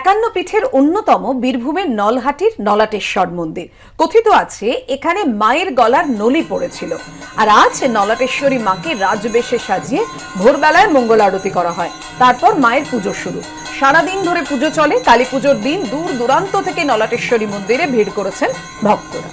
একান্ন পীঠের অন্যতম বীরভূমের নলহাটির নলাটেশ্বর মন্দির। কথিত আছে, এখানে মায়ের গলার নলি পড়েছিল। আর আজ নলাটেশ্বরী মাকে রাজবেশে সাজিয়ে ভোরবেলায় মঙ্গল আরতি করা হয়। তারপর মায়ের পুজো শুরু। সারাদিন ধরে পুজো চলে, কালী পুজোর দিন দূর দূরান্ত থেকে নলাটেশ্বরী মন্দিরে ভিড় করেছেন ভক্তরা।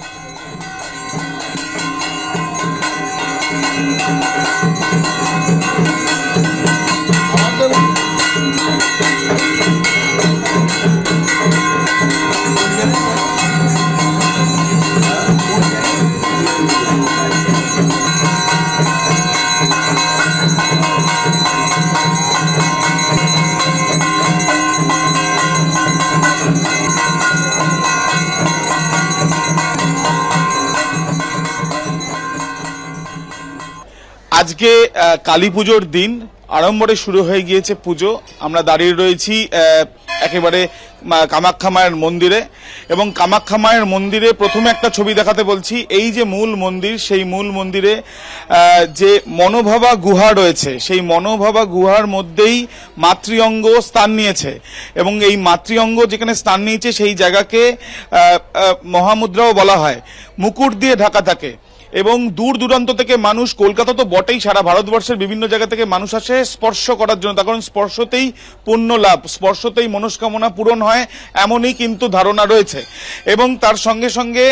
আজকে কালী পুজোর দিন আড়ম্বরে শুরু হয়ে গিয়েছে পুজো। আমরা দাঁড়িয়ে রয়েছি একেবারে কামাখ্যা মায়ের মন্দিরে এবং কামাখ্যা মায়ের মন্দিরে প্রথমে একটা ছবি দেখাতে বলছি, এই যে মূল মন্দির, সেই মূল মন্দিরে যে মনোভাবা গুহা রয়েছে, সেই মনোভাবা গুহার মধ্যেই মাতৃঅঙ্গ স্থান নিয়েছে এবং এই মাতৃঅঙ্গ যেখানে স্থান নিয়েছে, সেই জায়গাকে মহামুদ্রাও বলা হয়, মুকুট দিয়ে ঢাকা থাকে এবং দূর দূরান্ত থেকে মানুষ, কলকাতা তো বটেই সারা ভারতবর্ষের বিভিন্ন জায়গা থেকে মানুষ আসে, স্পর্শ করার জন্য, তার কারণ স্পর্শতেই পুণ্য লাভ, স্পর্শতেই মনস্কামনা পূরণ হয়। এমনই কিন্তু ধারণা রয়েছে। এবং তার সঙ্গে সঙ্গে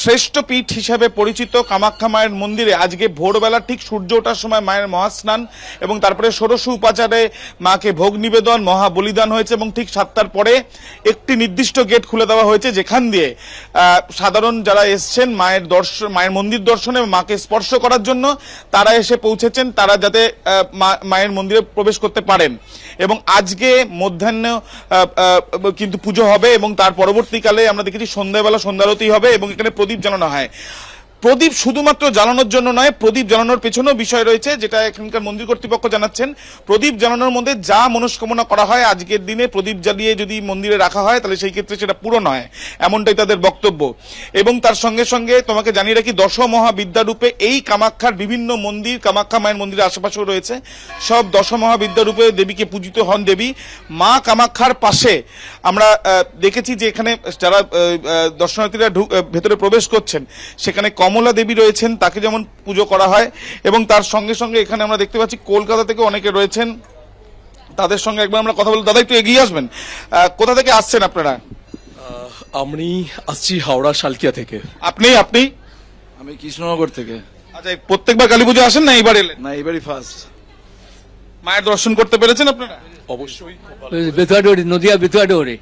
শ্রেষ্ঠ পীঠ হিসাবে পরিচিত কামাখ্যা মায়ের মন্দিরে আজকে ভোরবেলা ঠিক সূর্য ওঠার সময় মায়ের মহাস্নান এবং তারপরে ষোড়শ উপাচারে মাকে ভোগ নিবেদন, মহা বলিদান হয়েছে এবং ঠিক সাতটার পরে একটি নির্দিষ্ট গেট খুলে দেওয়া হয়েছে যেখান দিয়ে সাধারণ যারা এসছেন মায়ের দর্শন মায়ের মন্দির দর্শনে মাকে স্পর্শ করার জন্য, তারা এসে পৌঁছেছেন, তারা যাতে মায়ের মন্দিরে প্রবেশ করতে পারেন। এবং আজকে মধ্যাহ্ন কিন্তু পুজো হবে এবং তার পরবর্তীকালে আমরা দেখেছি সন্ধ্যাবেলা সন্ধ্যারতি হবে এবং এখানে প্রদীপ জ্বালানো হয়। প্রদীপ শুধুমাত্র জ্বালানোর জন্য নয়, প্রদীপ জ্বালানোর পেছনেও বিষয় রয়েছে, যেটা এখানকার মন্দির কর্তৃপক্ষ জানাচ্ছেন। প্রদীপ জ্বালানোর মধ্যে যা মনস্কামনা করা হয় আজকের দিনে প্রদীপ জ্বালিয়ে যদি মন্দিরে রাখা হয়, তাহলে সেই ক্ষেত্রে সেটা পূরণ হয় এমনটাই তাদের বক্তব্য। এবং তার সঙ্গে সঙ্গে তোমাকে জানিয়ে রাখি মহাবিদ্যারূপে এই কামাখ্যার বিভিন্ন মন্দির, কামাখ্যা মায়ের মন্দিরের আশেপাশেও রয়েছে। সব মহাবিদ্যারূপে দেবীকে পূজিত হন দেবী। মা কামাখ্যার পাশে আমরা দেখেছি যে এখানে যারা দর্শনার্থীরা ভেতরে প্রবেশ করছেন, সেখানে কমলা দেবী রয়েছেন তাকে যেমন পুজো করা হয় এবং তার সঙ্গে সঙ্গে এখানে আমরা দেখতে পাচ্ছি কলকাতা থেকে অনেকে রয়েছেন। তাদের সঙ্গে একবার আমরা কথা বলব। দাদা একটু এগিয়ে আসবেন। কোথা থেকে আসছেন আপনারা? আমি আসছি হাওড়া শালকিয়া থেকে। আপনি আপনি? আমি কৃষ্ণনগর থেকে। আচ্ছা প্রত্যেকবার কালী পুজো আসেন না এইবার এলেন? না এবারই ফার্স্ট মায়ের দর্শন করতে পেরেছেন আপনারা? অবশ্যই। বেতুয়াডোরে নদিয়া বেতুয়াডোরে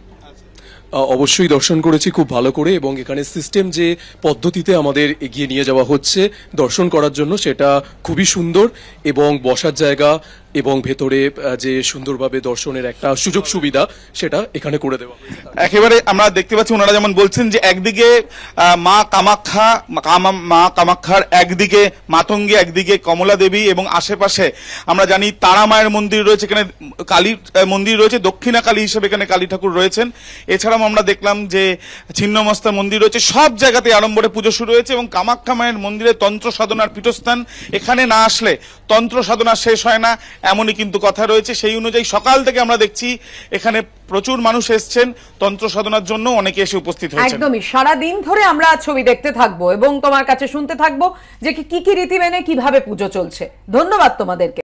অবশ্যই দর্শন করেছি খুব ভালো করে এবং এখানে সিস্টেম যে পদ্ধতিতে আমাদের এগিয়ে নিয়ে যাওয়া হচ্ছে দর্শন করার জন্য সেটা খুবই সুন্দর এবং বসার জায়গা এবং ভেতরে যে সুন্দরভাবে দর্শনের একটা সুযোগ সুবিধা, সেটা এখানে করে দেওয়া একেবারে আমরা দেখতে পাচ্ছি, ওনারা যেমন বলছেন যে একদিকে মা কামাখ্যা কামা- মা কামাখ্যার একদিকে মাতঙ্গী একদিকে, কমলা দেবী এবং আশেপাশে আমরা জানি তারা মায়ের মন্দির রয়েছে, এখানে কালী মন্দির রয়েছে দক্ষিণা কালী হিসেবে এখানে কালী ঠাকুর রয়েছেন। এছাড়াও আমরা দেখলাম যে ছিন্নমস্তা মন্দির রয়েছে, সব জায়গাতে আড়ম্বরে পুজো শুরু হয়েছে এবং কামাখ্যা মায়ের মন্দিরে তন্ত্র সাধনার পীঠস্থান এখানে না আসলে তন্ত্র সাধনা শেষ হয় না এমনই কিন্তু কথা রয়েছে। সেই অনুযায়ী সকাল থেকে আমরা দেখছি এখানে প্রচুর মানুষ এসছেন। তন্ত্র সাধনার জন্য অনেকে এসে উপস্থিত হয়েছে একদমই। সারা দিন ধরে আমরা ছবি দেখতে থাকব এবং তোমার কাছে শুনতে থাকব যে কি কি রীতি মেনে কীভাবে পুজো চলছে। ধন্যবাদ তোমাদেরকে।